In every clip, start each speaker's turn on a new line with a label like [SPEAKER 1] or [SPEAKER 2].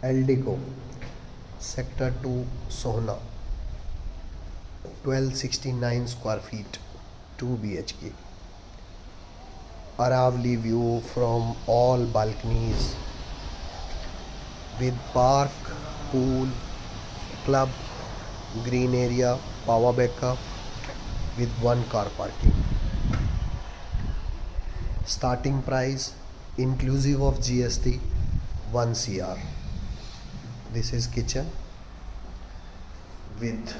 [SPEAKER 1] Aldico, Sector 2, Sohna, 1269 square feet, 2 BHK. Aravali view from all balconies with park, pool, club, green area, power backup with one car parking. Starting price inclusive of GST 1 CR this is kitchen with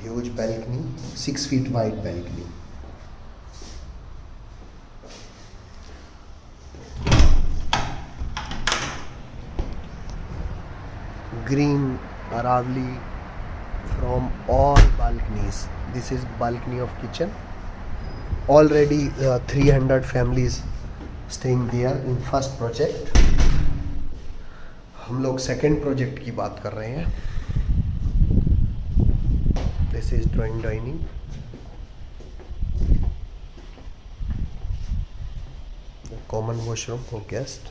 [SPEAKER 1] huge balcony 6 feet wide balcony green aravali from all balconies this is balcony of kitchen already uh, 300 families staying there in first project हम लोग second project की बात कर रहे हैं this is drawing dining common washroom for guest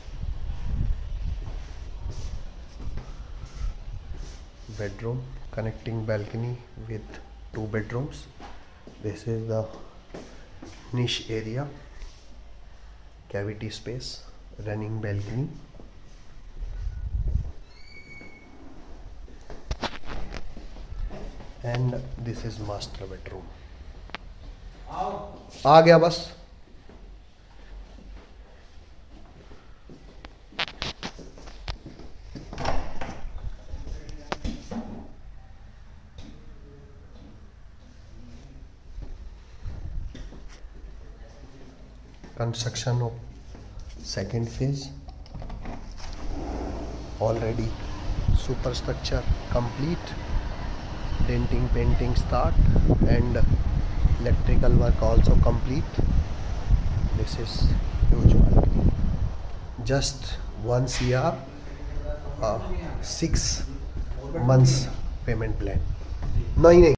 [SPEAKER 1] bedroom connecting balcony with two bedrooms this is the niche area cavity space running balcony and this is master bedroom आ गया बस construction of second phase already super structure complete denting painting start and electrical work also complete this is huge balcony just one cr uh, six months payment plan नहीं नहीं